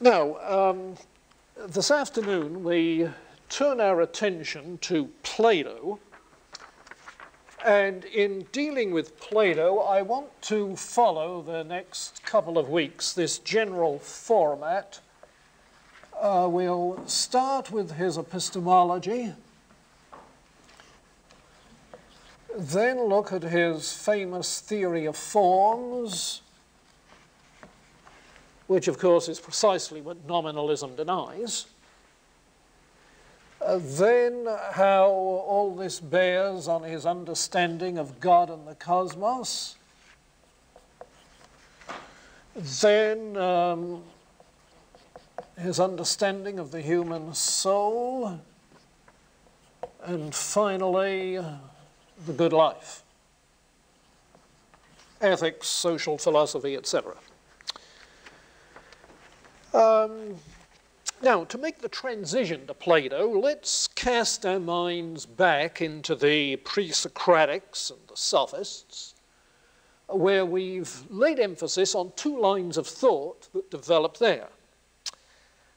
Now, um, this afternoon we turn our attention to Plato. And in dealing with Plato, I want to follow the next couple of weeks this general format. Uh, we'll start with his epistemology, then look at his famous theory of forms, which of course is precisely what nominalism denies. Uh, then how all this bears on his understanding of God and the cosmos. Then um, his understanding of the human soul. And finally, the good life. Ethics, social philosophy, etc. Um, now, to make the transition to Plato, let's cast our minds back into the pre Socratics and the Sophists, where we've laid emphasis on two lines of thought that developed there.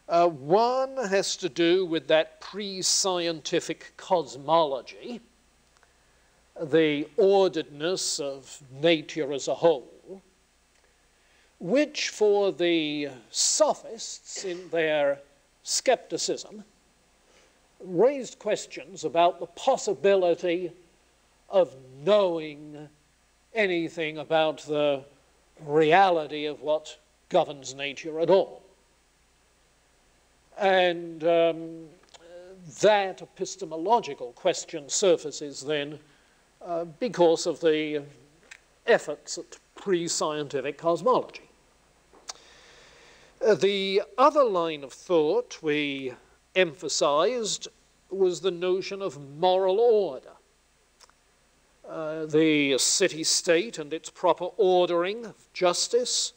Uh, one has to do with that pre scientific cosmology, the orderedness of nature as a whole which for the sophists in their skepticism raised questions about the possibility of knowing anything about the reality of what governs nature at all. And um, that epistemological question surfaces then uh, because of the efforts at pre scientific cosmology. Uh, the other line of thought we emphasized was the notion of moral order. Uh, the city state and its proper ordering of justice,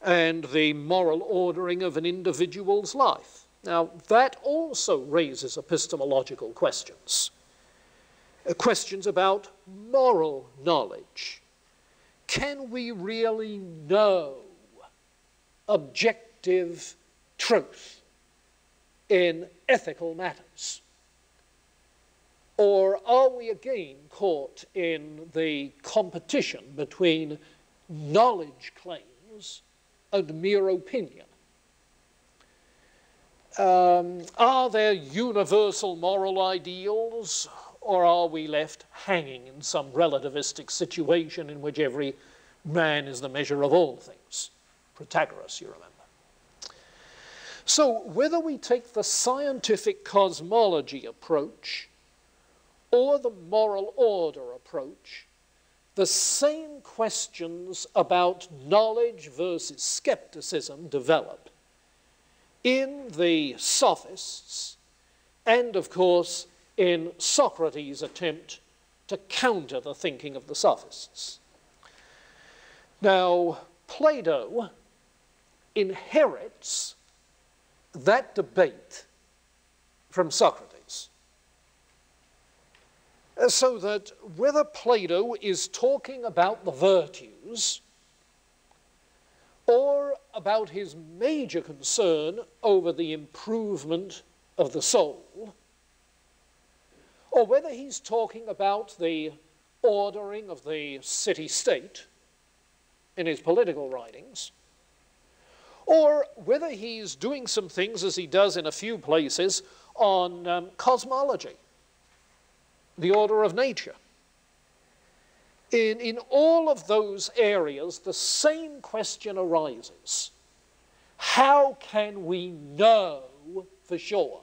and the moral ordering of an individual's life. Now, that also raises epistemological questions. Uh, questions about moral knowledge. Can we really know objective truth in ethical matters? Or are we again caught in the competition between knowledge claims and mere opinion? Um, are there universal moral ideals, or are we left hanging in some relativistic situation in which every man is the measure of all things? Protagoras, you remember. So, whether we take the scientific cosmology approach or the moral order approach, the same questions about knowledge versus skepticism develop in the sophists and, of course, in Socrates' attempt to counter the thinking of the sophists. Now, Plato inherits that debate from Socrates. So that whether Plato is talking about the virtues or about his major concern over the improvement of the soul, or whether he's talking about the ordering of the city state in his political writings, or whether he's doing some things, as he does in a few places, on um, cosmology, the order of nature. In, in all of those areas, the same question arises How can we know for sure?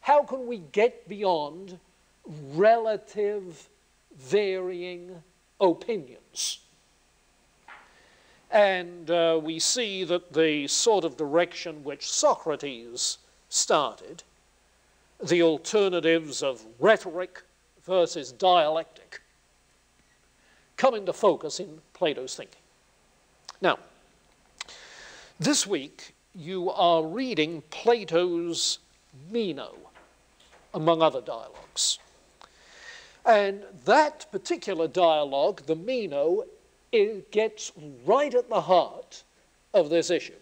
How can we get beyond relative varying opinions? And uh, we see that the sort of direction which Socrates started, the alternatives of rhetoric versus dialectic, come into focus in Plato's thinking. Now, this week you are reading Plato's Meno, among other dialogues. And that particular dialogue, the Meno, it gets right at the heart of this issue.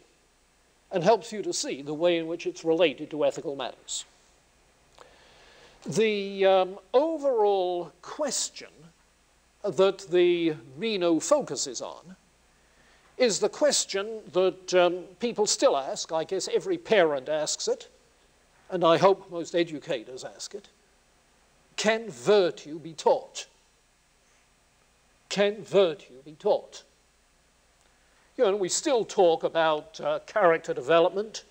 and helps you to see the way in which it's related to ethical matters. The um, overall question that the Meno focuses on is the question that um, people still ask. I guess every parent asks it, and I hope most educators ask it. Can virtue be taught? Can virtue be taught? You know, we still talk about uh, character development,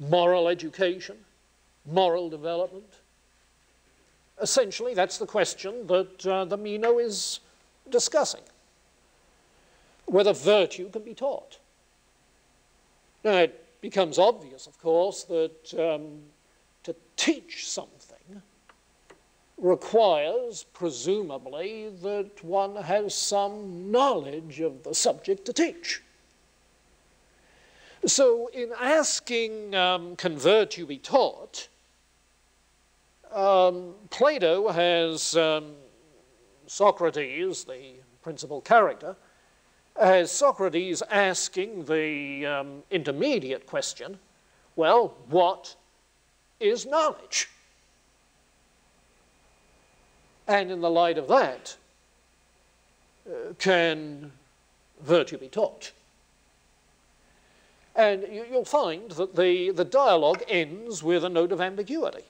moral education, moral development. Essentially, that's the question that uh, the Meno is discussing whether virtue can be taught. Now, it becomes obvious, of course, that um, to teach something requires, presumably, that one has some knowledge of the subject to teach. So, in asking, um, can virtue be taught, um, Plato has um, Socrates, the principal character, has Socrates asking the um, intermediate question well, what is knowledge? And in the light of that, uh, can virtue be taught? And you, will find that the, the dialogue ends with a note of ambiguity.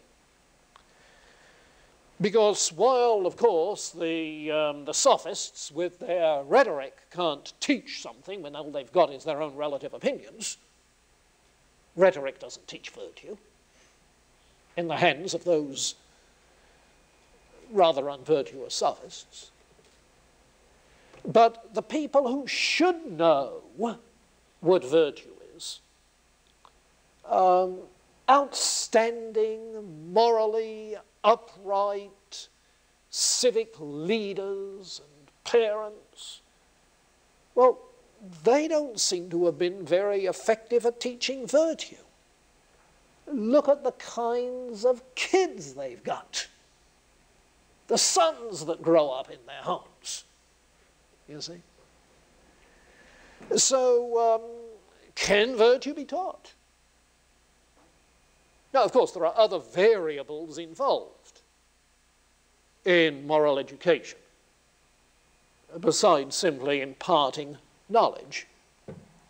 Because while, of course, the, um, the sophists, with their rhetoric, can't teach something when all they've got is their own relative opinions, rhetoric doesn't teach virtue in the hands of those rather unvirtuous sophists. But the people who should know what virtue is, um, outstanding, morally upright civic leaders and parents, well, they don't seem to have been very effective at teaching virtue. Look at the kinds of kids they've got the sons that grow up in their homes. You see? So, um, can virtue be taught? Now, of course, there are other variables involved in moral education besides simply imparting knowledge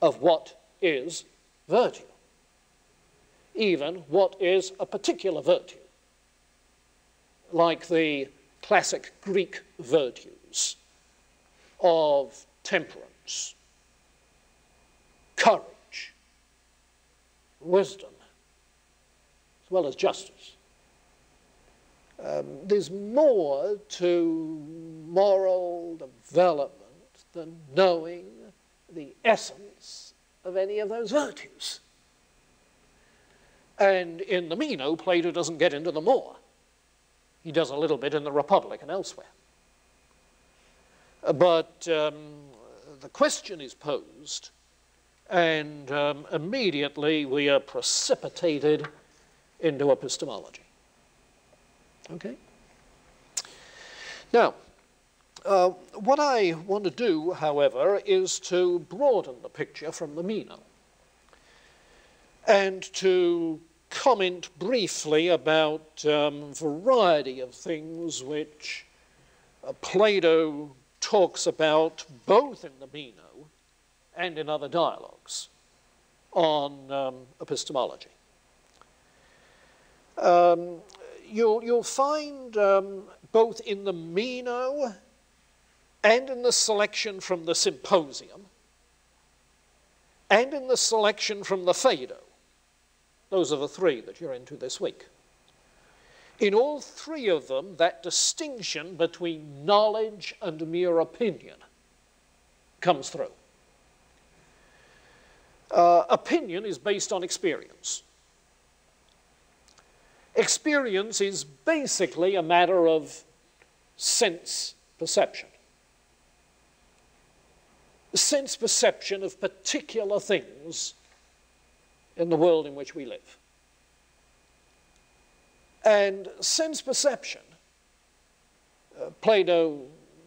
of what is virtue, even what is a particular virtue, like the classic Greek virtues of temperance, courage, wisdom, as well as justice. Um, there's more to moral development than knowing the essence of any of those virtues. And in the Meno, Plato doesn't get into the more. He does a little bit in the Republic and elsewhere. But um, the question is posed, and um, immediately we are precipitated into epistemology. Okay? Now, uh, what I want to do, however, is to broaden the picture from the Meno and to comment briefly about a um, variety of things which uh, Plato talks about both in the Meno and in other dialogues on um, epistemology. Um, you'll, you'll find um, both in the Meno and in the selection from the Symposium and in the selection from the Phaedo those are the three that you're into this week. In all three of them, that distinction between knowledge and mere opinion comes through. Uh, opinion is based on experience. Experience is basically a matter of sense perception. Sense perception of particular things in the world in which we live. And sense perception, uh, Plato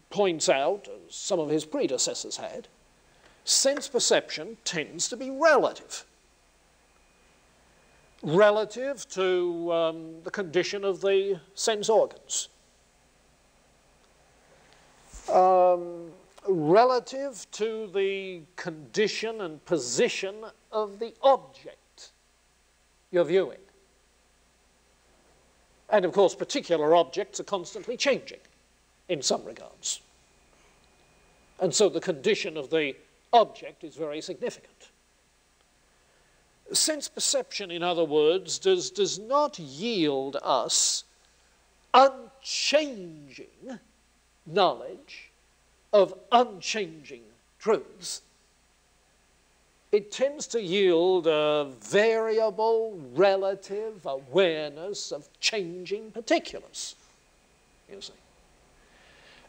points out, as some of his predecessors had, sense perception tends to be relative. relative to um, the condition of the sense organs. Um, relative to the condition and position of the object you're viewing. And of course, particular objects are constantly changing in some regards. And so the condition of the object is very significant. Sense perception, in other words, does, does not yield us unchanging knowledge of unchanging truths. It tends to yield a variable, relative awareness of changing particulars, you see.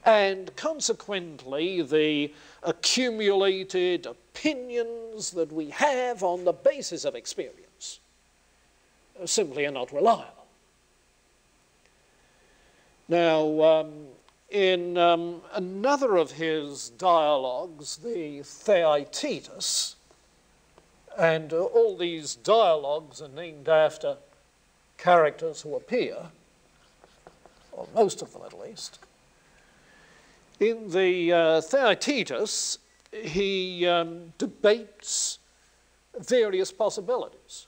And consequently, the accumulated opinions that we have on the basis of experience simply are not reliable. Now, um, in um, another of his dialogues, the Theaetetus, and uh, all these dialogues are named after characters who appear, or most of them at least. In the uh, Theaetetus, he um, debates various possibilities.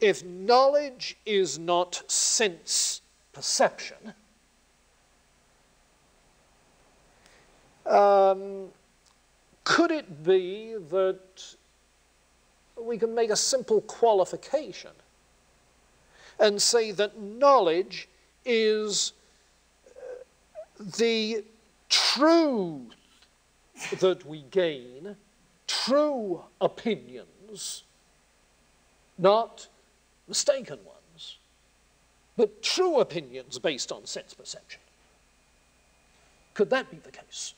If knowledge is not sense perception, um, could it be that we can make a simple qualification and say that knowledge is uh, the truth that we gain, true opinions, not mistaken ones, but true opinions based on sense perception. Could that be the case?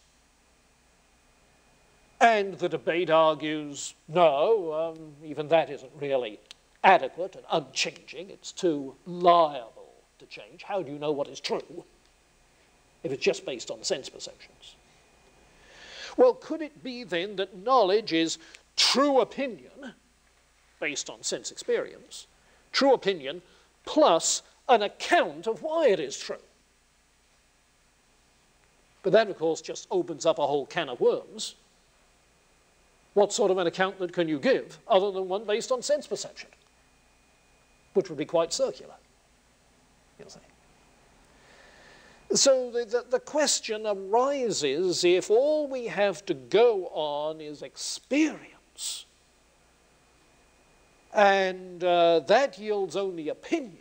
And the debate argues no, um, even that isn't really adequate and unchanging. It's too liable to change. How do you know what is true? if it's just based on sense perceptions. Well, could it be then that knowledge is true opinion based on sense experience, true opinion plus an account of why it is true? But that, of course, just opens up a whole can of worms. What sort of an account that can you give other than one based on sense perception? Which would be quite circular, you'll say. So the, the, the, question arises if all we have to go on is experience, and uh, that yields only opinion,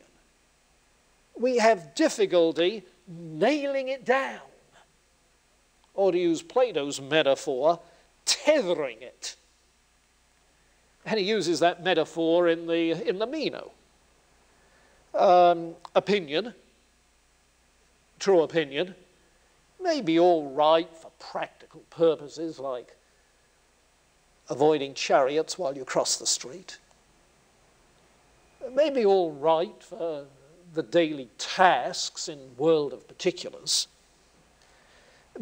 we have difficulty nailing it down. Or to use Plato's metaphor, tethering it. And he uses that metaphor in the, in the Meno. Um, opinion true opinion, may be all right for practical purposes like avoiding chariots while you cross the street. It may be all right for the daily tasks in world of particulars.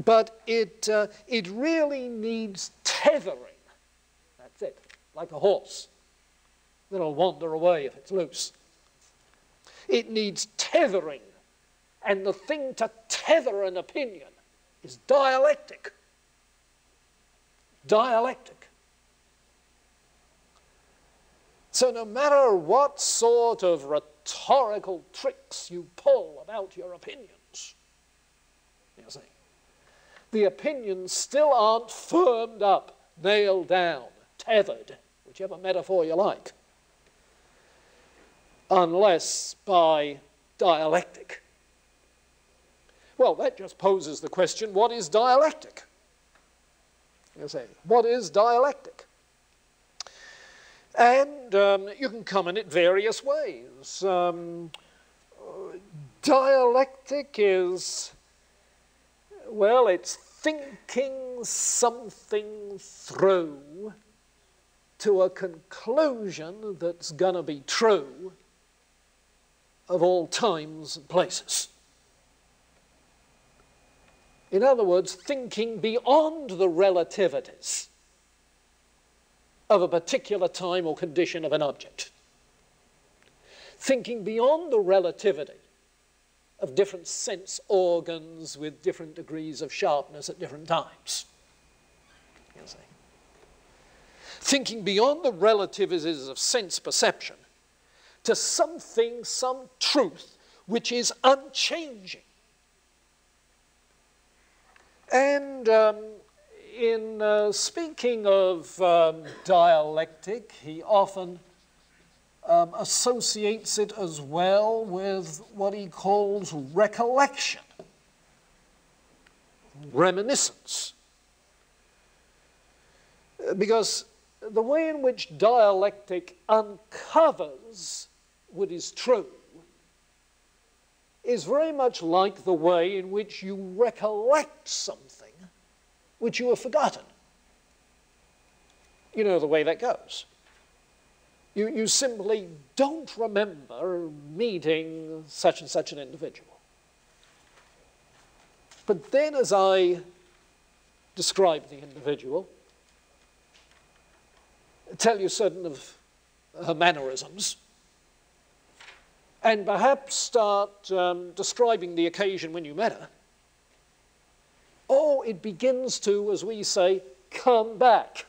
But it, uh, it really needs tethering. That's it, like a horse. It'll wander away if it's loose. It needs tethering and the thing to tether an opinion is dialectic. Dialectic. So, no matter what sort of rhetorical tricks you pull about your opinions, you see, the opinions still aren't firmed up, nailed down, tethered, whichever metaphor you like, unless by dialectic. Well, that just poses the question what is dialectic? You say, what is dialectic? And um, you can come in it various ways. Um, dialectic is, well, it's thinking something through to a conclusion that's going to be true of all times and places. In other words, thinking beyond the relativities of a particular time or condition of an object. thinking beyond the relativity of different sense organs with different degrees of sharpness at different times. You see. Thinking beyond the relativities of sense perception to something, some truth, which is unchanging. And um, in uh, speaking of um, dialectic, he often um, associates it as well with what he calls recollection, reminiscence. Because the way in which dialectic uncovers what is true is very much like the way in which you recollect something which you have forgotten. You know the way that goes. You, you simply don't remember meeting such and such an individual. But then, as I describe the individual, tell you certain of her mannerisms, and perhaps start um, describing the occasion when you met her, oh, it begins to, as we say, come back.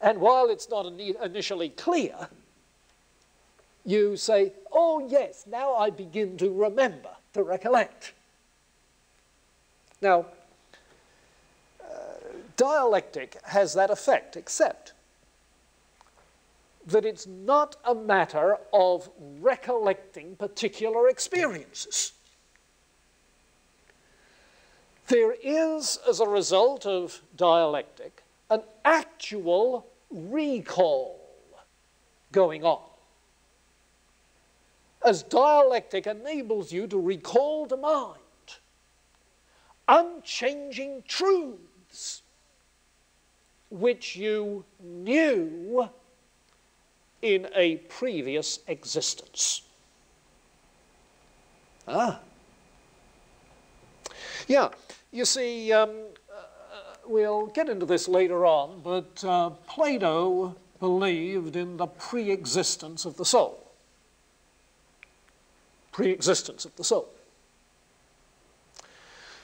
And while it's not initially clear, you say, oh, yes, now I begin to remember, to recollect. Now, uh, dialectic has that effect, except that it's not a matter of recollecting particular experiences. There is, as a result of dialectic, an actual recall going on. As dialectic enables you to recall to mind unchanging truths which you knew in a previous existence. Ah. Yeah, you see, um, we'll get into this later on, but uh, Plato believed in the pre existence of the soul. Pre existence of the soul.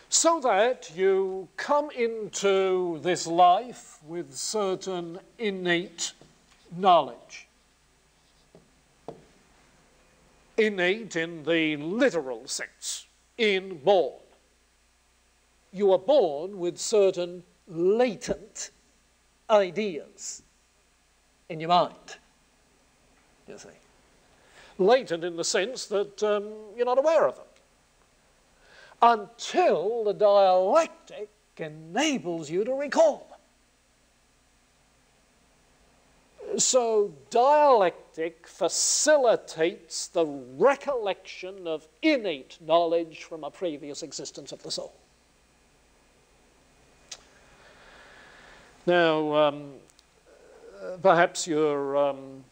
So that you come into this life with certain innate knowledge. Innate in the literal sense, inborn. You are born with certain latent ideas in your mind. You see. Latent in the sense that um, you're not aware of them. Until the dialectic enables you to recall them. So, dialectic facilitates the recollection of innate knowledge from a previous existence of the soul. Now, um, perhaps you're um,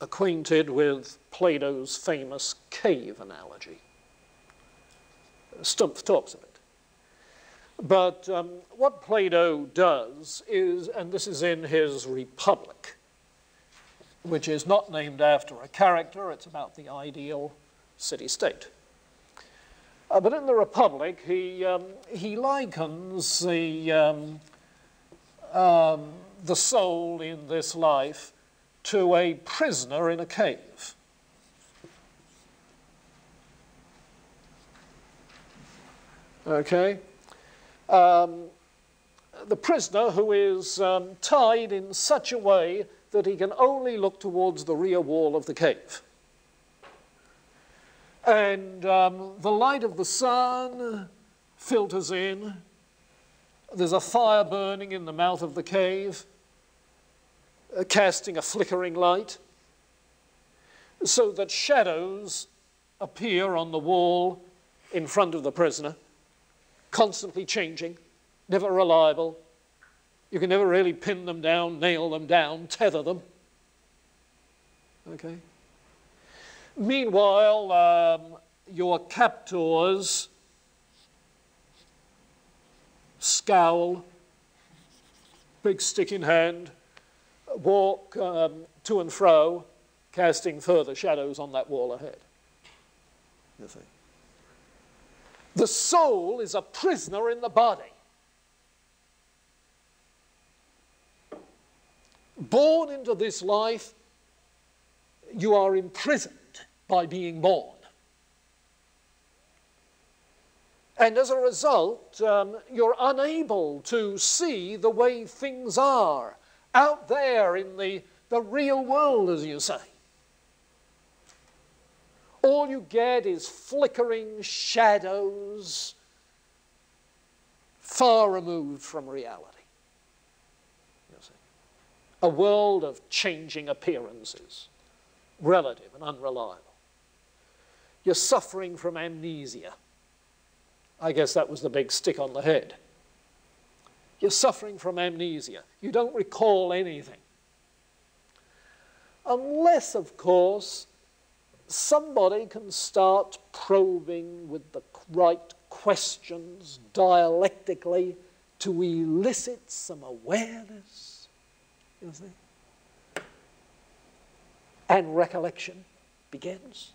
acquainted with Plato's famous cave analogy. Stumpf talks of it. But um, what Plato does is, and this is in his Republic, which is not named after a character, it's about the ideal city state. Uh, but in the Republic, he, um, he likens the um, um, the soul in this life to a prisoner in a cave. Okay? Um, the prisoner who is um, tied in such a way that he can only look towards the rear wall of the cave. And um, the light of the sun filters in, there's a fire burning in the mouth of the cave, uh, casting a flickering light, so that shadows appear on the wall in front of the prisoner, constantly changing, never reliable. You can never really pin them down, nail them down, tether them. Okay? Meanwhile, um, your captors scowl, big stick in hand, walk um, to and fro, casting further shadows on that wall ahead. You see. The soul is a prisoner in the body. Born into this life, you are imprisoned by being born. And as a result, um, you're unable to see the way things are out there in the, the real world, as you say. All you get is flickering shadows far removed from reality. A world of changing appearances, relative and unreliable. You're suffering from amnesia. I guess that was the big stick on the head. You're suffering from amnesia. You don't recall anything. Unless, of course, somebody can start probing with the right questions dialectically to elicit some awareness. And recollection begins.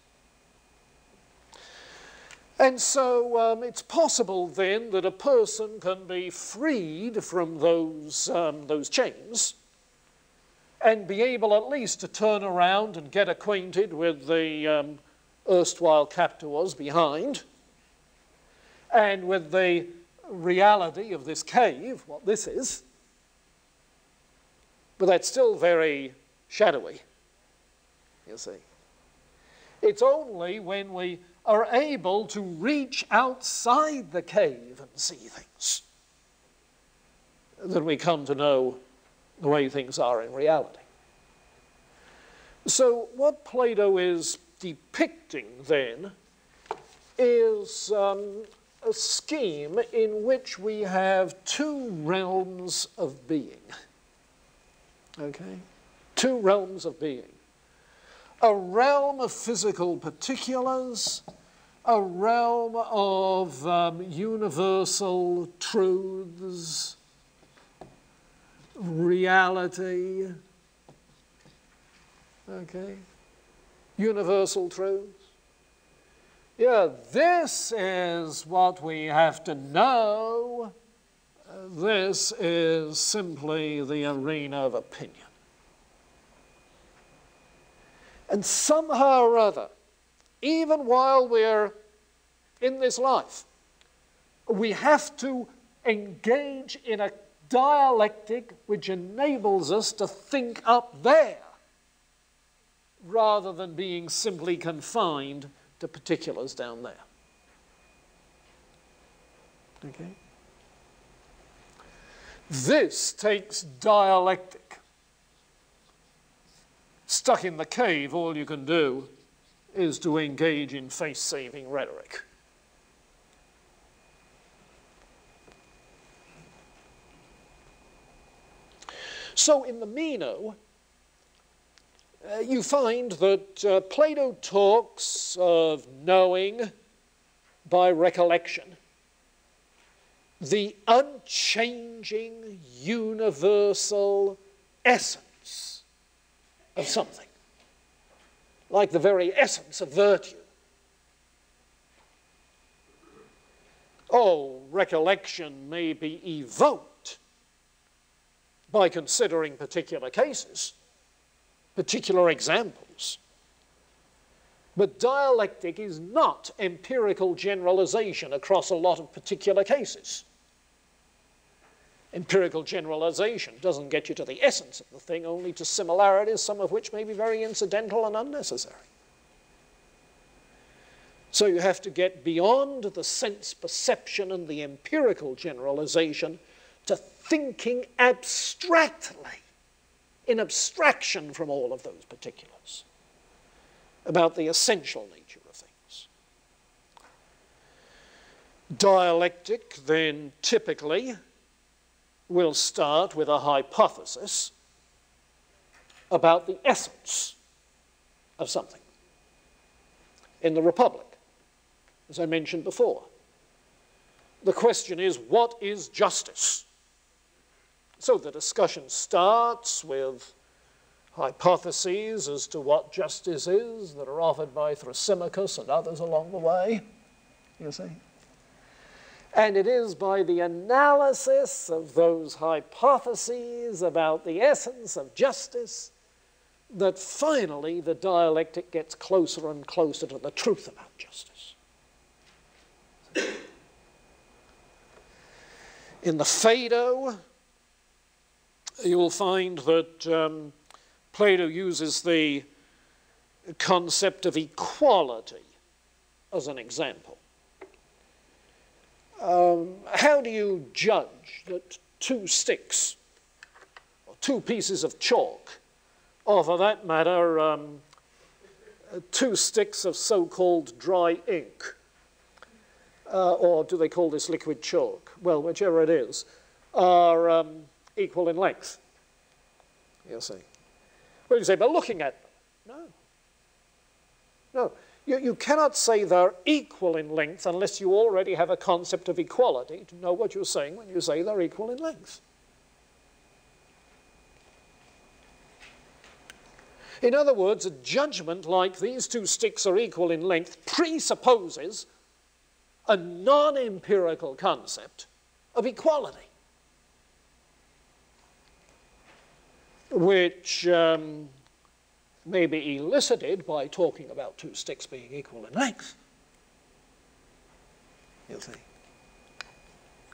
And so um, it's possible then that a person can be freed from those, um, those chains and be able at least to turn around and get acquainted with the um, erstwhile captors behind and with the reality of this cave, what this is. But that's still very shadowy, you see. It's only when we are able to reach outside the cave and see things, that we come to know the way things are in reality. So, what Plato is depicting then is um, a scheme in which we have two realms of being. Okay? Two realms of being. A realm of physical particulars a realm of um, universal truths, reality, okay, universal truths. Yeah, this is what we have to know. This is simply the arena of opinion. And somehow or other, even while we're in this life. We have to engage in a dialectic which enables us to think up there rather than being simply confined to particulars down there. Okay? This takes dialectic. Stuck in the cave, all you can do is to engage in face saving rhetoric. So in the Meno, uh, you find that uh, Plato talks of knowing by recollection the unchanging, universal essence of something, like the very essence of virtue. Oh, recollection may be evoked by considering particular cases, particular examples. But dialectic is not empirical generalization across a lot of particular cases. Empirical generalization doesn't get you to the essence of the thing, only to similarities, some of which may be very incidental and unnecessary. So you have to get beyond the sense perception and the empirical generalization to thinking abstractly, in abstraction from all of those particulars, about the essential nature of things. Dialectic, then, typically will start with a hypothesis about the essence of something. In the Republic, as I mentioned before, the question is what is justice? So the discussion starts with hypotheses as to what justice is that are offered by Thrasymachus and others along the way, you see. And it is by the analysis of those hypotheses about the essence of justice that finally the dialectic gets closer and closer to the truth about justice. In the Phaedo, you'll find that um, Plato uses the concept of equality as an example. Um, how do you judge that two sticks or two pieces of chalk, or for that matter, um, two sticks of so called dry ink, uh, or do they call this liquid chalk? Well, whichever it is, are um, equal in length? You'll see. Well, you say, but looking at them. No. No. You, you cannot say they're equal in length unless you already have a concept of equality to know what you're saying when you say they're equal in length. In other words, a judgment like these two sticks are equal in length presupposes a non empirical concept of equality, which um, may be elicited by talking about two sticks being equal in length. you'll see.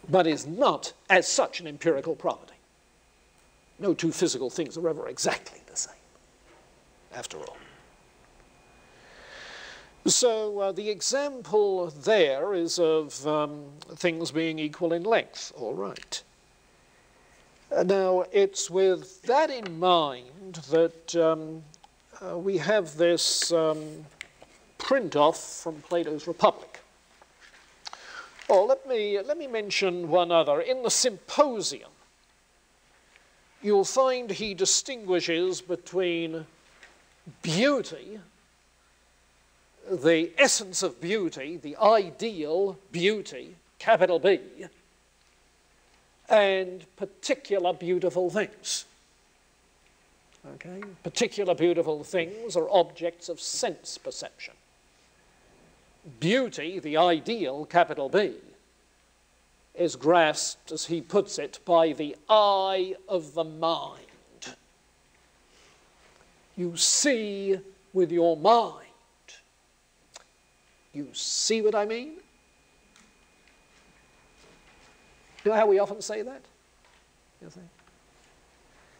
But is not, as such, an empirical property. No two physical things are ever exactly the same, after all. So uh, the example there is of um, things being equal in length, all right. Now, it's with that in mind that um, uh, we have this um, print off from Plato's Republic. Oh, let me, let me mention one other. In the Symposium, you'll find he distinguishes between beauty, the essence of beauty, the ideal beauty, capital B, and particular beautiful things. Okay? Particular beautiful things are objects of sense perception. Beauty, the ideal, capital B, is grasped, as he puts it, by the eye of the mind. You see with your mind. You see what I mean? You know how we often say that? You think?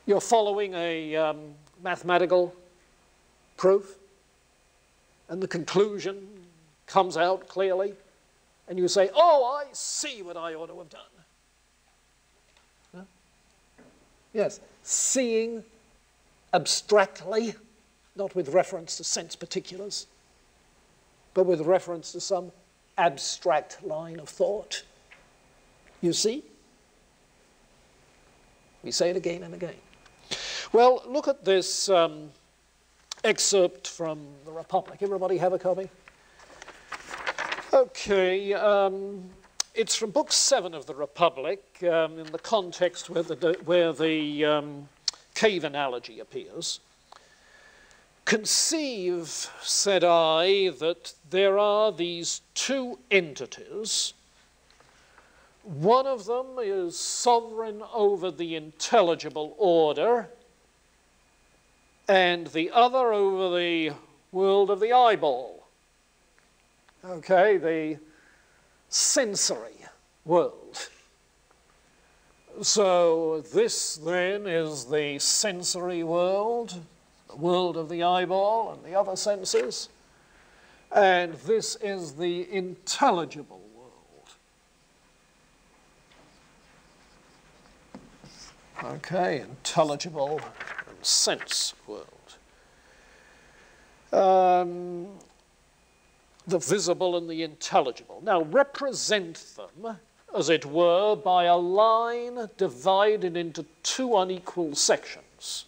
You're following a um, mathematical proof, and the conclusion comes out clearly, and you say, Oh, I see what I ought to have done. Huh? Yes, seeing abstractly, not with reference to sense particulars, but with reference to some abstract line of thought. You see? We say it again and again. Well, look at this um, excerpt from the Republic. Everybody have a copy? Okay, um, it's from Book 7 of the Republic um, in the context where the, where the um, cave analogy appears. Conceive, said I, that there are these two entities. One of them is sovereign over the intelligible order, and the other over the world of the eyeball. Okay, the sensory world. So, this then is the sensory world, the world of the eyeball and the other senses, and this is the intelligible world. Okay, intelligible and sense world. Um, the visible and the intelligible. Now, represent them, as it were, by a line divided into two unequal sections.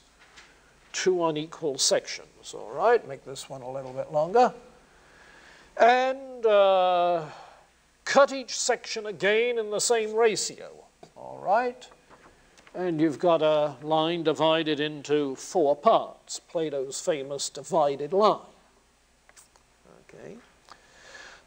Two unequal sections, all right? Make this one a little bit longer. And uh, cut each section again in the same ratio, all right? And you've got a line divided into four parts, Plato's famous divided line. Okay.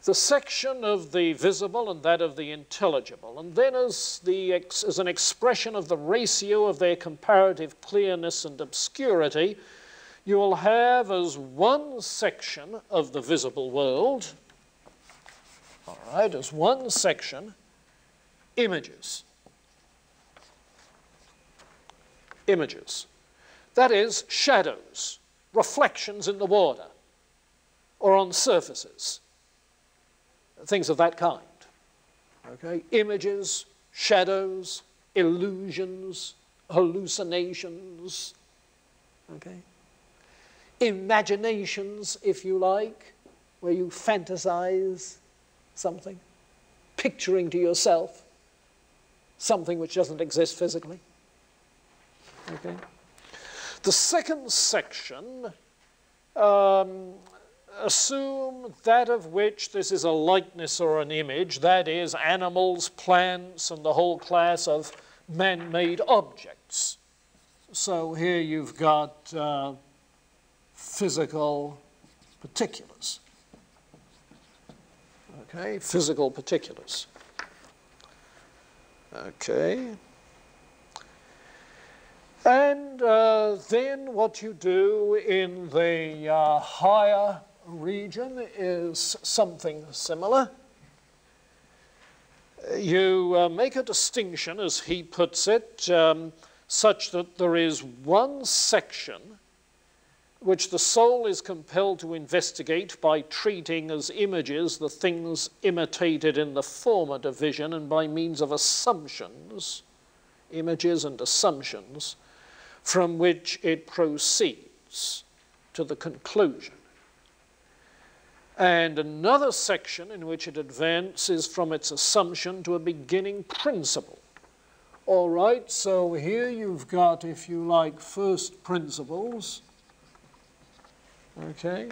The section of the visible and that of the intelligible. And then as, the, as an expression of the ratio of their comparative clearness and obscurity, you will have as one section of the visible world, all right, as one section, images. Images. That is, shadows, reflections in the water or on surfaces, things of that kind. Okay? Images, shadows, illusions, hallucinations. Okay? Imaginations, if you like, where you fantasize something, picturing to yourself something which doesn't exist physically. Okay. The second section um, assume that of which this is a likeness or an image, that is, animals, plants, and the whole class of man made objects. So here you've got uh, physical particulars. Okay, physical particulars. Okay. And uh, then what you do in the uh, higher region is something similar. You uh, make a distinction, as he puts it, um, such that there is one section which the soul is compelled to investigate by treating as images the things imitated in the former division and by means of assumptions, images and assumptions, from which it proceeds to the conclusion. And another section in which it advances from its assumption to a beginning principle. All right, so here you've got, if you like, first principles Okay?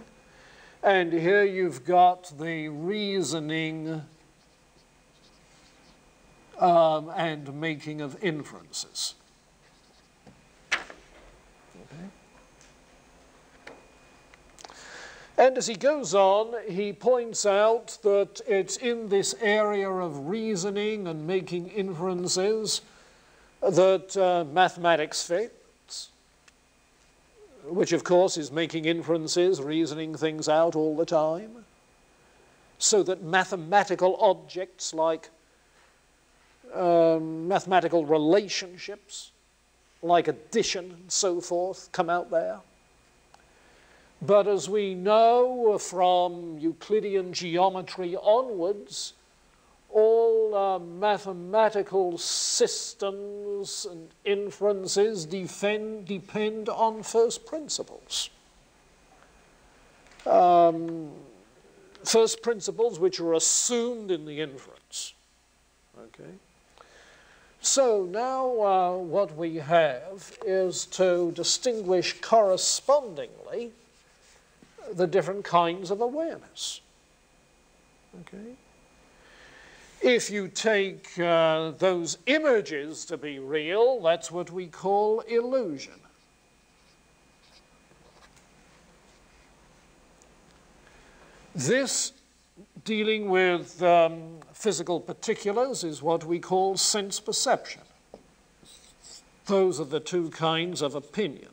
And here you've got the reasoning um, and making of inferences. And as he goes on, he points out that it's in this area of reasoning and making inferences that uh, mathematics fits, which of course is making inferences, reasoning things out all the time, so that mathematical objects like um, mathematical relationships, like addition and so forth, come out there. But as we know from Euclidean geometry onwards, all uh, mathematical systems and inferences defend, depend on first principles. Um, first principles which are assumed in the inference. Okay. So now uh, what we have is to distinguish correspondingly the different kinds of awareness. Okay. If you take uh, those images to be real, that's what we call illusion. This, dealing with um, physical particulars, is what we call sense perception. Those are the two kinds of opinion.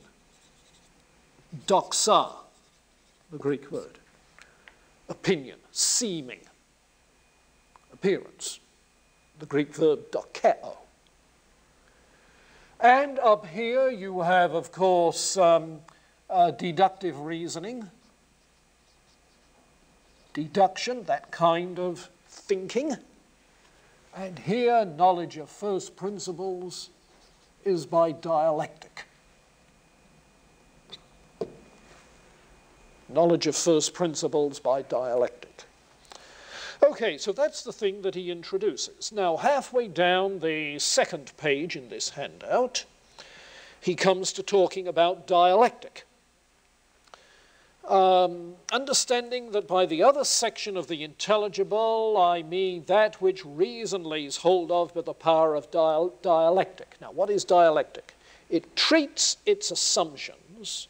Doxa, the Greek word. Opinion, seeming appearance, the Greek verb dokeo. And up here you have, of course, um, uh, deductive reasoning, deduction, that kind of thinking. And here, knowledge of first principles is by dialectic. Knowledge of first principles by dialectic. Okay, so that's the thing that he introduces. Now, halfway down the second page in this handout, he comes to talking about dialectic. Um, understanding that by the other section of the intelligible, I mean that which reason lays hold of by the power of dial dialectic. Now, what is dialectic? It treats its assumptions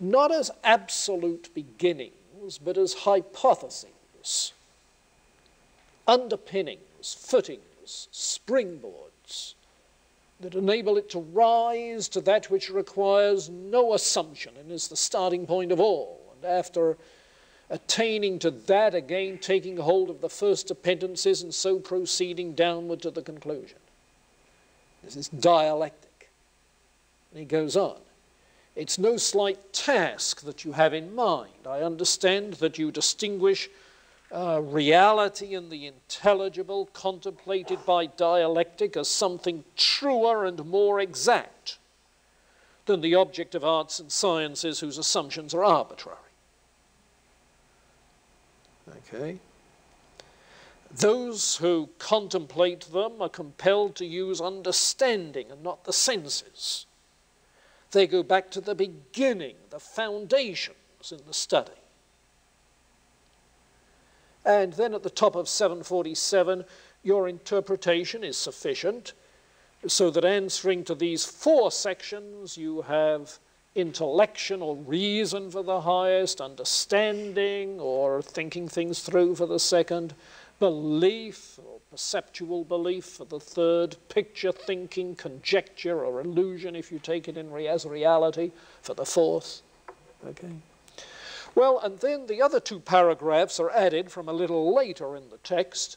not as absolute beginnings, but as hypotheses, underpinnings, footings, springboards that enable it to rise to that which requires no assumption and is the starting point of all. And after attaining to that, again taking hold of the first dependencies and so proceeding downward to the conclusion. This is dialectic. And he goes on. It's no slight task that you have in mind. I understand that you distinguish uh, reality and the intelligible, contemplated by dialectic as something truer and more exact than the object of arts and sciences whose assumptions are arbitrary. Okay? Those who contemplate them are compelled to use understanding and not the senses. They go back to the beginning, the foundations in the study. And then at the top of 747, your interpretation is sufficient so that answering to these four sections, you have intellection or reason for the highest, understanding or thinking things through for the second, belief or perceptual belief for the third, picture thinking, conjecture or illusion if you take it in as reality for the fourth. Okay. Well, and then the other two paragraphs are added from a little later in the text.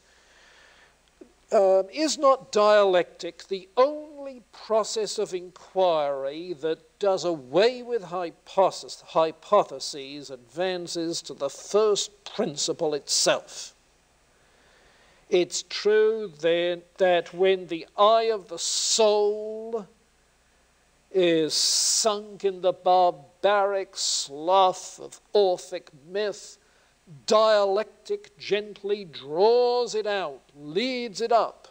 Um, is not dialectic the only process of inquiry that does away with hypotheses advances to the first principle itself? It's true then that when the eye of the soul is sunk in the barbaric slough of Orphic myth, dialectic gently draws it out, leads it up,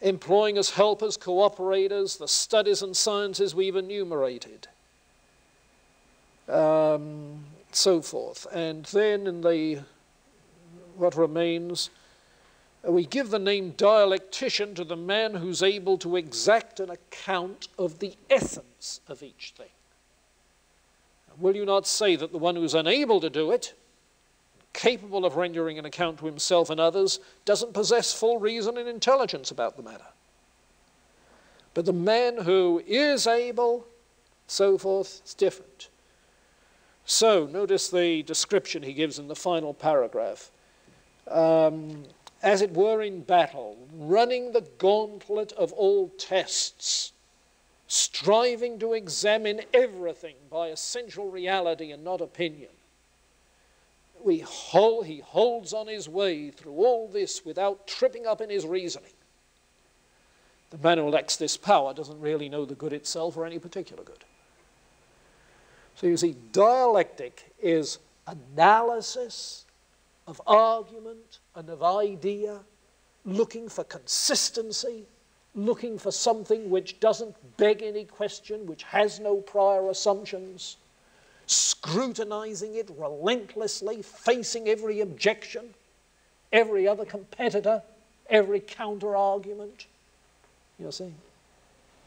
employing as helpers, cooperators, the studies and sciences we've enumerated, um, so forth. And then in the what remains, we give the name dialectician to the man who's able to exact an account of the essence of each thing. Will you not say that the one who's unable to do it, capable of rendering an account to himself and others, doesn't possess full reason and intelligence about the matter? But the man who is able, so forth, is different. So, notice the description he gives in the final paragraph. Um, as it were in battle, running the gauntlet of all tests, striving to examine everything by essential reality and not opinion. Hold, he holds on his way through all this without tripping up in his reasoning. The man who lacks this power doesn't really know the good itself or any particular good. So you see, dialectic is analysis of argument and of idea, looking for consistency, looking for something which doesn't beg any question, which has no prior assumptions, scrutinizing it relentlessly, facing every objection, every other competitor, every counter argument. You see?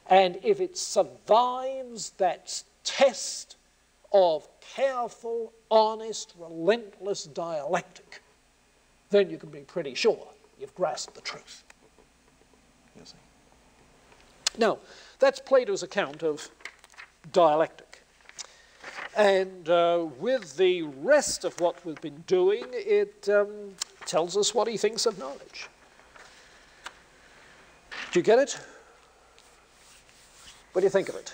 And if it survives that test of careful, honest, relentless dialectic, then you can be pretty sure you've grasped the truth. Now, that's Plato's account of dialectic. And uh, with the rest of what we've been doing, it um, tells us what he thinks of knowledge. Do you get it? What do you think of it?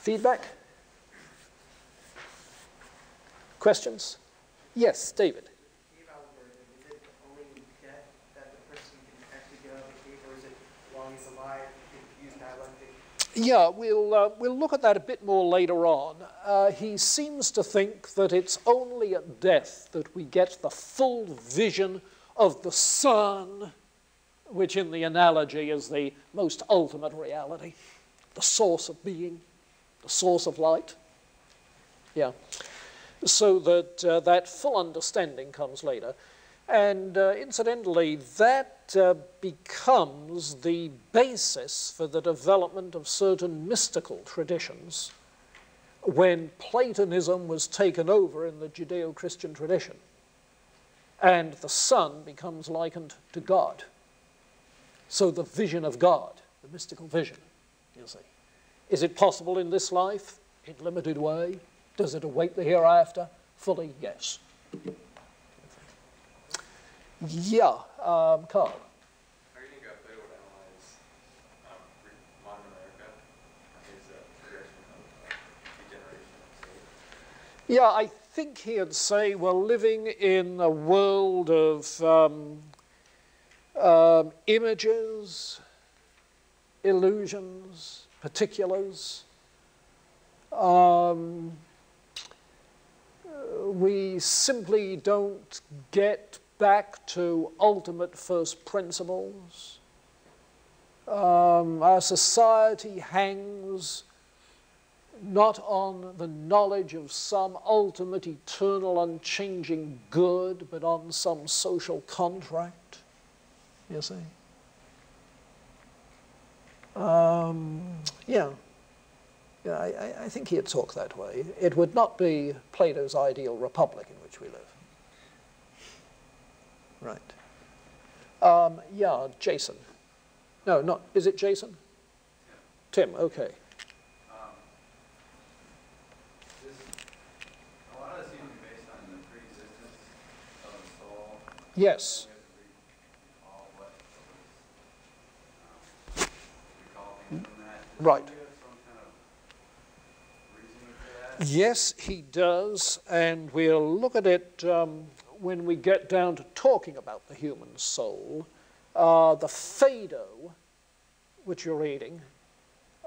Feedback? Questions? Yes, David. Yeah, we'll, uh, we'll look at that a bit more later on. Uh, he seems to think that it's only at death that we get the full vision of the sun, which in the analogy is the most ultimate reality, the source of being, the source of light. Yeah. So that uh, that full understanding comes later. And uh, incidentally, that uh, becomes the basis for the development of certain mystical traditions when Platonism was taken over in the Judeo Christian tradition. And the sun becomes likened to God. So the vision of God, the mystical vision, you see. Is it possible in this life? In limited way. Does it await the hereafter? Fully, yes. Yeah, um, Carl. How do you think Plato would analyze um, modern America and his uh, degeneration? Yeah, I think he'd say we're living in a world of um, um, images, illusions, particulars. Um, we simply don't get back to ultimate first principles. Um, our society hangs not on the knowledge of some ultimate, eternal, unchanging good, but on some social contract, you see. Um, yeah. Yeah, I, I think he'd talk that way. It would not be Plato's ideal republic in which we live. Right. Um, yeah, Jason. No, not, is it Jason? Tim, okay. Yes. Right. Yes, he does, and we'll look at it um, when we get down to talking about the human soul. Uh, the Phaedo, which you're reading,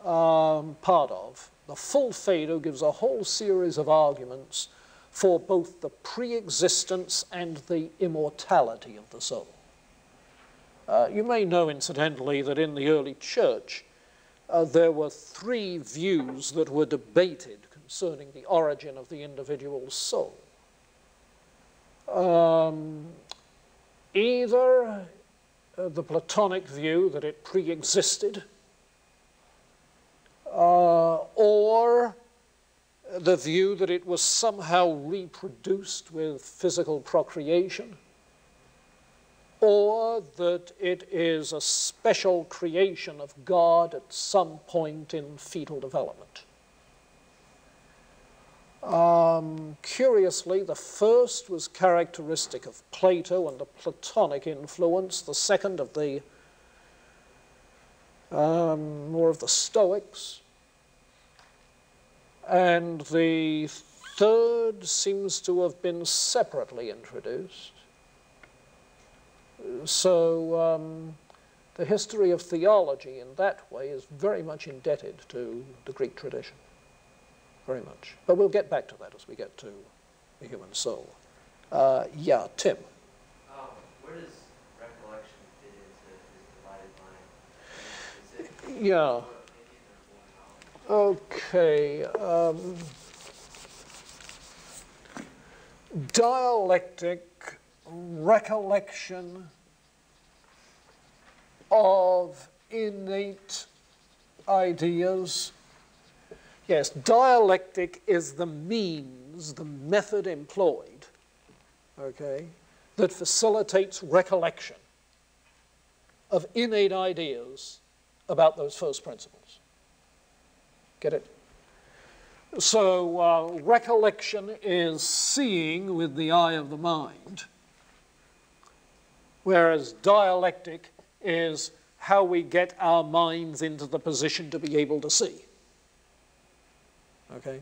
um, part of, the full Phaedo gives a whole series of arguments for both the pre existence and the immortality of the soul. Uh, you may know, incidentally, that in the early church, uh, there were three views that were debated concerning the origin of the individual soul. Um, either uh, the Platonic view that it pre existed, uh, or the view that it was somehow reproduced with physical procreation, or that it is a special creation of God at some point in fetal development. Um, curiously, the first was characteristic of Plato and the Platonic influence, the second of the um, more of the Stoics, and the third seems to have been separately introduced. So um, the history of theology in that way is very much indebted to the Greek tradition very much. But we'll get back to that as we get to the human soul. Uh, yeah, Tim. Um, where does recollection fit into his divided mind? Yeah. more opinion or more knowledge? Okay. Um, dialectic recollection of innate ideas. Yes, dialectic is the means, the method employed, okay, that facilitates recollection of innate ideas about those first principles. Get it? So, uh, recollection is seeing with the eye of the mind, whereas dialectic is how we get our minds into the position to be able to see. Okay?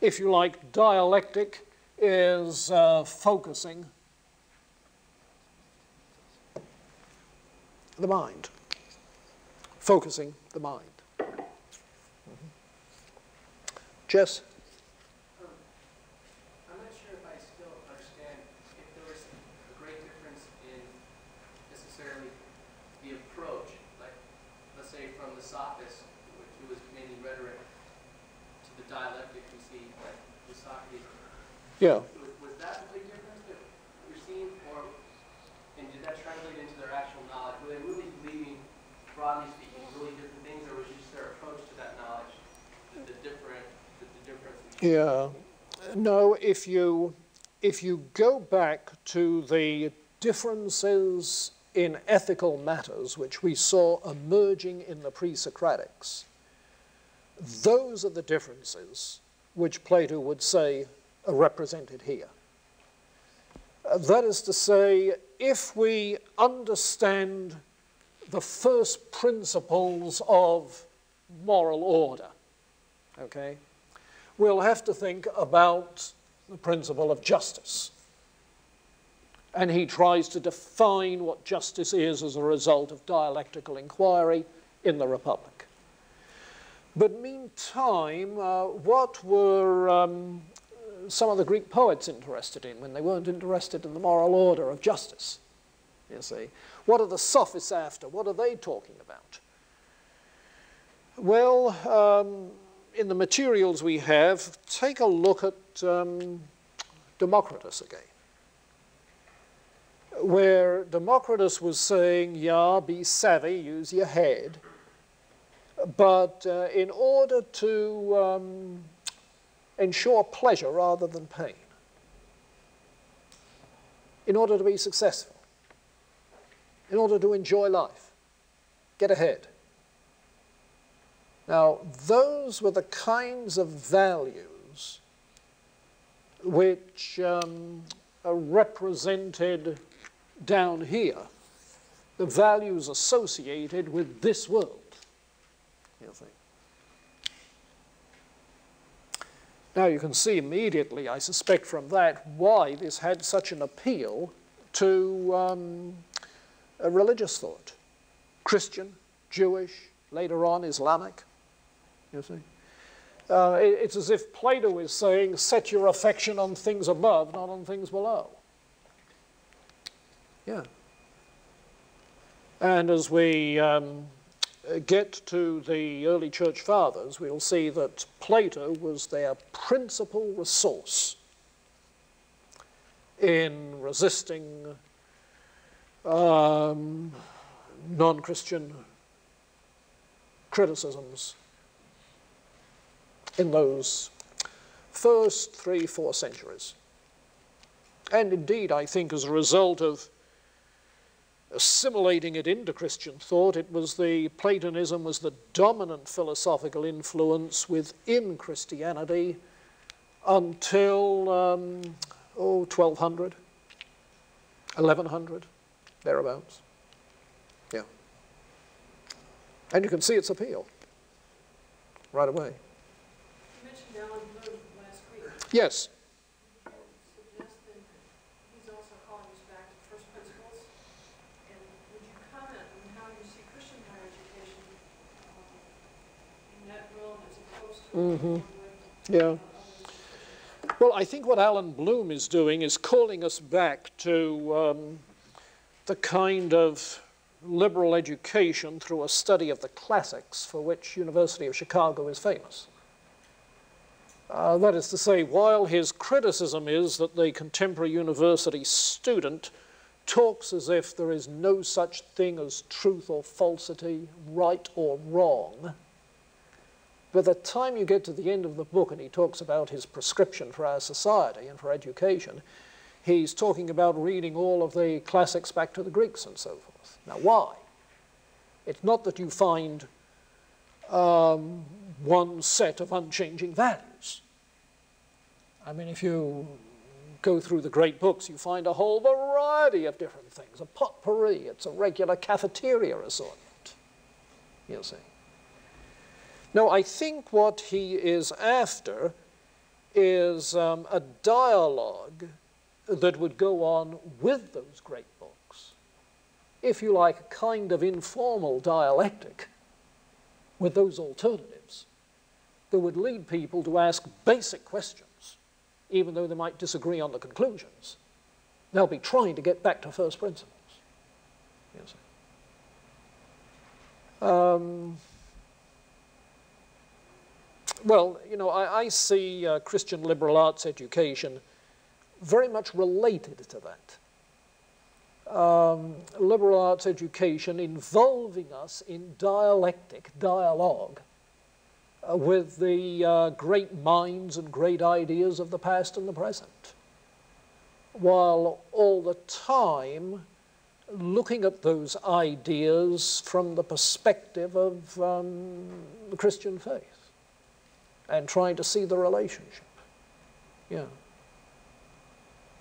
If you like, dialectic is uh, focusing the mind, focusing the mind. Jess? Um, I'm not sure if I still understand if there was a great difference in necessarily the approach, like, let's say from the sophist, which who was mainly rhetoric, to the dialectic we see, like, Yeah. Was, that the big difference that you're seeing, or, and did that translate into their actual knowledge? Were they really believing, broadly speaking, really different things, or was it just their approach to that knowledge, the, the different, the, the difference? Yeah. No, if you if you go back to the differences in ethical matters which we saw emerging in the pre-Socratics, those are the differences which Plato would say are represented here. Uh, that is to say, if we understand the first principles of moral order, okay, we'll have to think about the principle of justice. And he tries to define what justice is as a result of dialectical inquiry in the Republic. But meantime, uh, what were um, some of the Greek poets interested in when they weren't interested in the moral order of justice? You see, what are the sophists after? What are they talking about? Well, um, in the materials we have, take a look at um, Democritus again, where Democritus was saying, yeah, be savvy, use your head, but uh, in order to um, ensure pleasure rather than pain, in order to be successful, in order to enjoy life, get ahead. Now, those were the kinds of values which um, are represented down here, the values associated with this world. You think. Now, you can see immediately, I suspect from that, why this had such an appeal to um, a religious thought Christian, Jewish, later on Islamic you see. Uh, it, it's as if Plato is saying, set your affection on things above, not on things below. Yeah. And as we um, get to the early church fathers, we'll see that Plato was their principal resource in resisting um, non Christian criticisms in those first three, four centuries. And indeed, I think as a result of assimilating it into Christian thought, it was the Platonism was the dominant philosophical influence within Christianity until um, oh 1200, 1100, thereabouts. Yeah, and you can see its appeal right away. You mentioned Allan Bloom last week. Yes. Suggest that he's also calling us back to first principles. And would you comment on how you see Christian higher education um, in that realm as Mhm. Yeah. Well, I think what Allan Bloom is doing is calling us back to um, the kind of liberal education through a study of the classics for which University of Chicago is famous. Uh, that is to say, while his criticism is that the contemporary university student talks as if there is no such thing as truth or falsity, right or wrong, by the time you get to the end of the book and he talks about his prescription for our society and for education, he's talking about reading all of the classics back to the Greeks and so forth. Now, why? It's not that you find um, one set of unchanging values. I mean, if you go through the great books, you find a whole variety of different things, a potpourri, it's a regular cafeteria assortment, you see. No, I think what he is after is um, a dialogue that would go on with those great books. If you like, a kind of informal dialectic with those alternatives that would lead people to ask basic questions, even though they might disagree on the conclusions. They'll be trying to get back to first principles. Yes. Um, well, you know, I, I see uh, Christian liberal arts education very much related to that. Um, liberal arts education involving us in dialectic, dialogue, uh, with the uh, great minds and great ideas of the past and the present, while all the time looking at those ideas from the perspective of um, the Christian faith and trying to see the relationship. Yeah.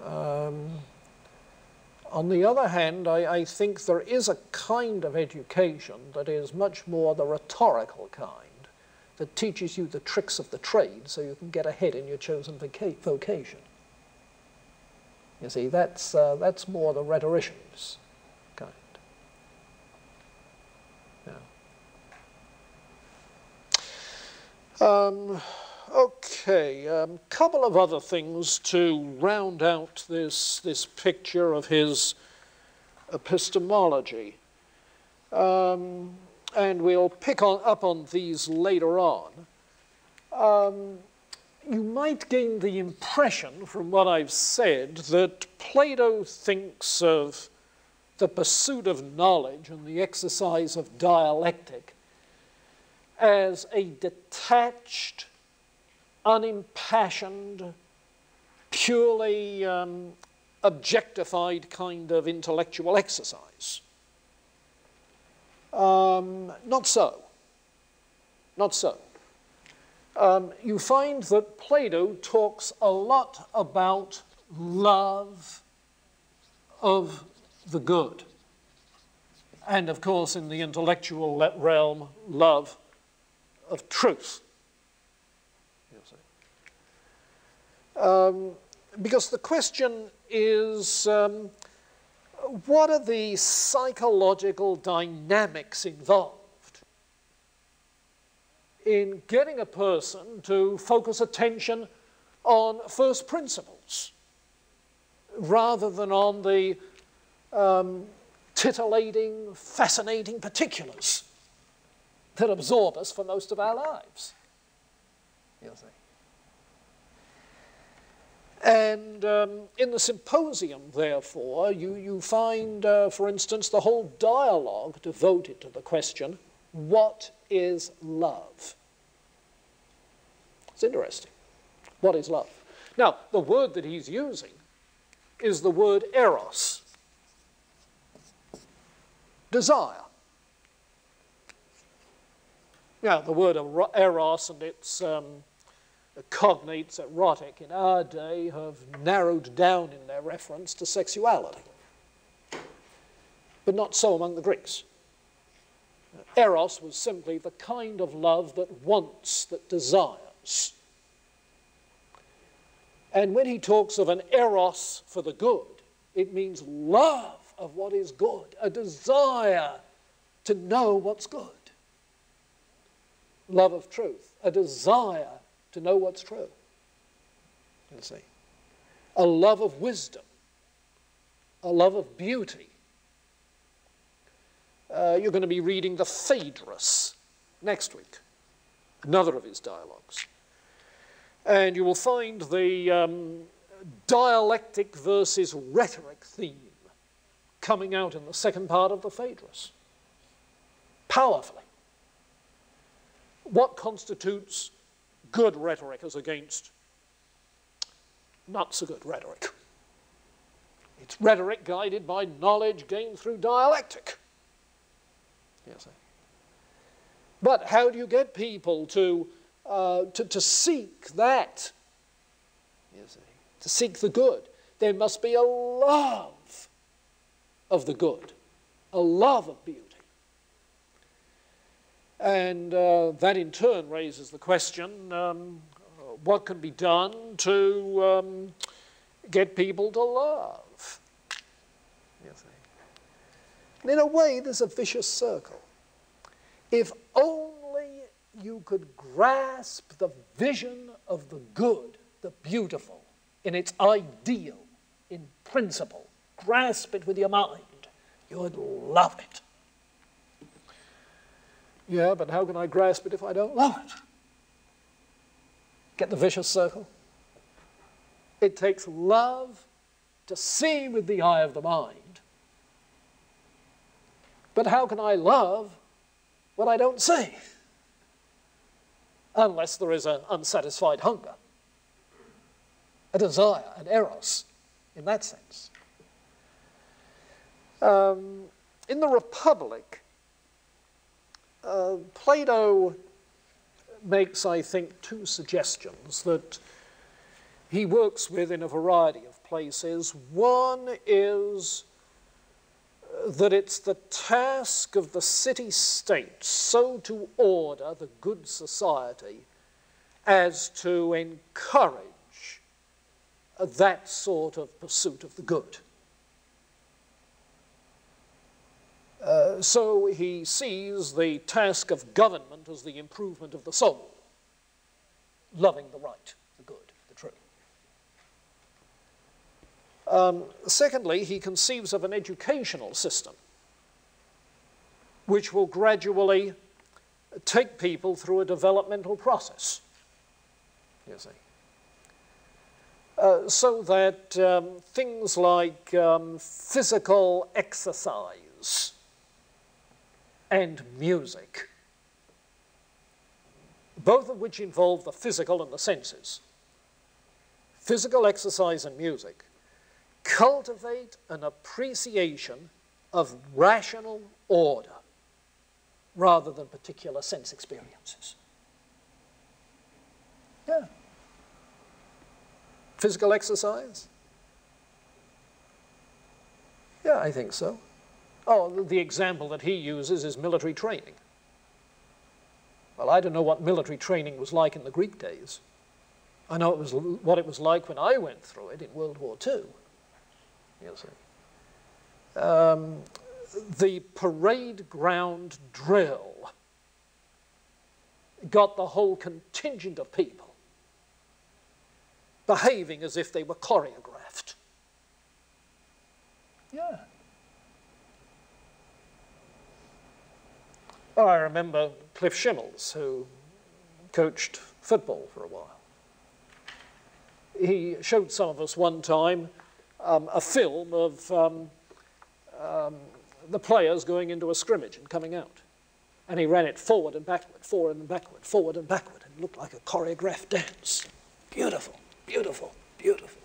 Um, on the other hand, I, I, think there is a kind of education that is much more the rhetorical kind, that teaches you the tricks of the trade so you can get ahead in your chosen vocation. You see, that's, uh, that's more the rhetoricians kind. Yeah. Um, okay, a um, couple of other things to round out this, this picture of his epistemology. Um, and we'll pick on, up on these later on. Um, you might gain the impression from what I've said that Plato thinks of the pursuit of knowledge and the exercise of dialectic as a detached, unimpassioned, purely um, objectified kind of intellectual exercise. Um, not so. Not so um, you find that Plato talks a lot about love of the good. And of course, in the intellectual realm, love of truth. Um, because the question is um, what are the psychological dynamics involved? in getting a person to focus attention on first principles rather than on the um, titillating, fascinating particulars that absorb us for most of our lives. You see. And um, in the symposium, therefore, you, you find, uh, for instance, the whole dialogue devoted to the question what is love? It's interesting. What is love? Now, the word that he's using is the word eros, desire. Now, the word eros and its um, cognates erotic in our day have narrowed down in their reference to sexuality, but not so among the Greeks. Eros was simply the kind of love that wants, that desires. And when he talks of an eros for the good, it means love of what is good, a desire to know what's good. Love of truth, a desire to know what's true. You see. A love of wisdom, a love of beauty, uh, you're going to be reading the Phaedrus next week, another of his dialogues. And you will find the um, dialectic versus rhetoric theme coming out in the second part of the Phaedrus. Powerfully. What constitutes good rhetoric as against not so good rhetoric? It's rhetoric guided by knowledge gained through dialectic. Yes. But how do you get people to, uh, to, to seek that? Yes, to seek the good. There must be a love of the good, a love of beauty. And uh, that in turn raises the question um, what can be done to um, get people to love? And in a way, there's a vicious circle. If only you could grasp the vision of the good, the beautiful, in its ideal, in principle, grasp it with your mind, you'd love it. Yeah, but how can I grasp it if I don't love it? Get the vicious circle? It takes love to see with the eye of the mind. But how can I love what I don't see? Unless there is an unsatisfied hunger, a desire, an eros, in that sense. Um, in the Republic, uh, Plato makes, I think, two suggestions that he works with in a variety of places. One is that it's the task of the city state so to order the good society as to encourage that sort of pursuit of the good. Uh, so he sees the task of government as the improvement of the soul, loving the right, the good, the true. Um, secondly, he conceives of an educational system which will gradually take people through a developmental process, you see. Uh, so that um, things like um, physical exercise and music, both of which involve the physical and the senses, physical exercise and music, cultivate an appreciation of rational order rather than particular sense experiences. Yeah. Physical exercise? Yeah, I think so. Oh, the example that he uses is military training. Well, I don't know what military training was like in the Greek days. I know it was what it was like when I went through it in World War II. You see. Um, the parade ground drill got the whole contingent of people behaving as if they were choreographed. Yeah. Oh, I remember Cliff Schimmels, who coached football for a while. He showed some of us one time um, a film of um, um, the players going into a scrimmage and coming out. And he ran it forward and backward, forward and backward, forward and backward, and looked like a choreographed dance. Beautiful, beautiful, beautiful.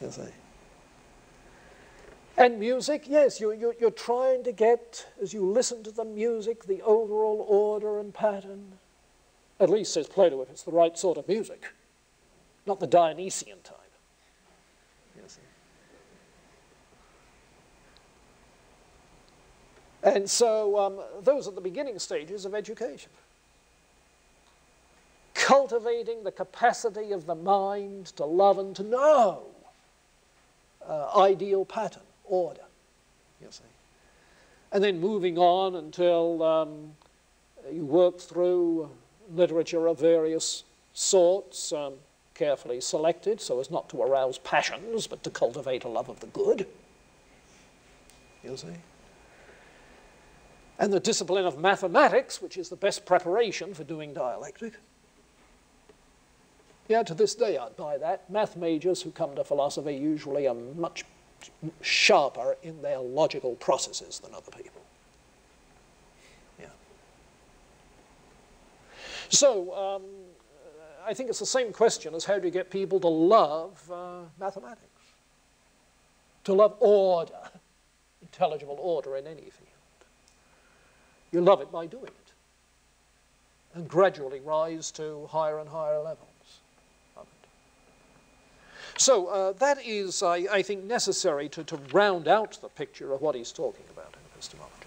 You see. And music, yes, you, you, you're trying to get, as you listen to the music, the overall order and pattern. At least, says Plato, if it's the right sort of music, not the Dionysian type. Yes. And so um, those are the beginning stages of education. Cultivating the capacity of the mind to love and to know uh, ideal pattern order, you see. And then moving on until um, you work through literature of various sorts, um, carefully selected so as not to arouse passions, but to cultivate a love of the good. You see? And the discipline of mathematics, which is the best preparation for doing dialectic. Yeah, to this day I'd buy that. Math majors who come to philosophy usually are much sharper in their logical processes than other people. Yeah. So, um, I think it's the same question as how do you get people to love uh, mathematics, to love order, intelligible order in any field. You love it by doing it, and gradually rise to higher and higher levels. So uh, that is, I, I, think, necessary to, to round out the picture of what he's talking about in epistemology.